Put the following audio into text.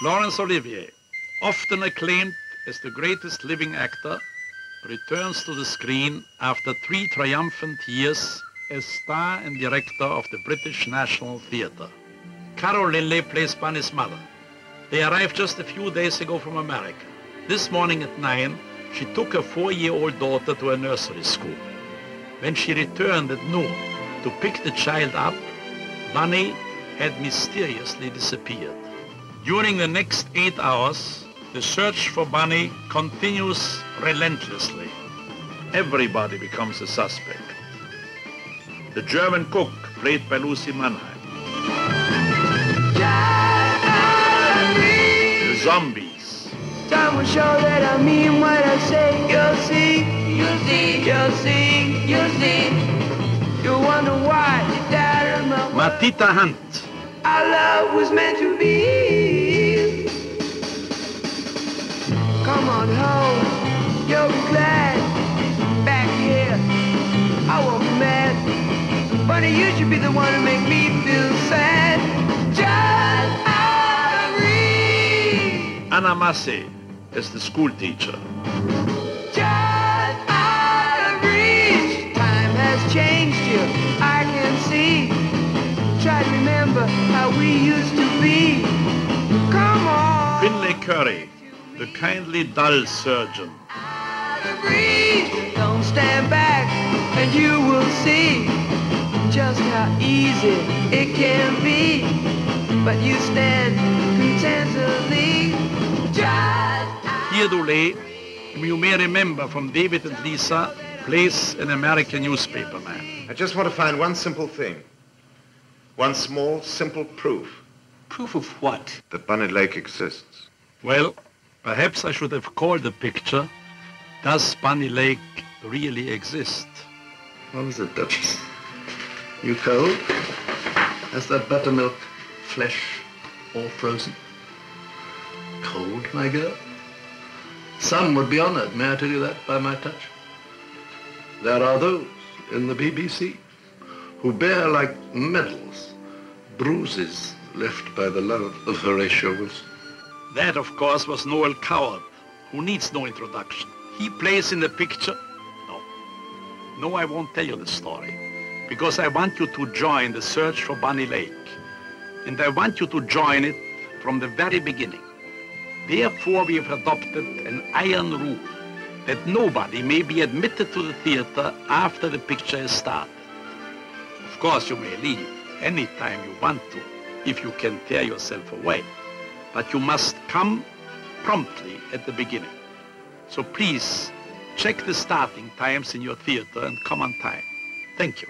Laurence Olivier, often acclaimed as the greatest living actor, returns to the screen after three triumphant years as star and director of the British National Theatre. Carol Lynley plays Bunny's mother. They arrived just a few days ago from America. This morning at 9, she took her four-year-old daughter to a nursery school. When she returned at noon to pick the child up, Bunny had mysteriously disappeared. During the next eight hours, the search for Bunny continues relentlessly. Everybody becomes a suspect. The German cook, played by Lucie Mannheim. The zombies. Time will show that I mean what I say. You'll see, you'll see, you'll see, you'll see. You'll wonder why you died of my Martita Hunt. Our love was meant to be. On home, you'll be glad. Back here, I won't be mad. Bunny, you should be the one to make me feel sad. Of reach. Anna Massey is the school teacher. Just out of reach. Time has changed you, I can see. Try to remember how we used to be. Come on. Finlay Currie, the kindly dull surgeon. Out of reach. Don't stand back, and you will see just how easy it can be. But you stand contentedly. Just Keir Dullea, whom you may remember from David and Lisa, plays an American newspaperman. I just want to find one simple thing. One small, simple proof Proof of what? that Bunny Lake exists. Well, perhaps I should have called the picture, Does Bunny Lake Really Exist? What was it, Duchess? You cold? Has that buttermilk flesh all frozen? Cold, my girl? Some would be honored, may I tell you that, by my touch? There are those in the BBC who bear like medals bruises left by the love of Horatio Wilson. That, of course, was Noel Coward, who needs no introduction. He plays in the picture. No. No, I won't tell you the story. Because I want you to join the search for Bunny Lake. And I want you to join it from the very beginning. Therefore, we have adopted an iron rule that nobody may be admitted to the theater after the picture is started. Of course, you may leave anytime you want to, if you can tear yourself away. But you must come promptly at the beginning. So please check the starting times in your theater and come on time. Thank you.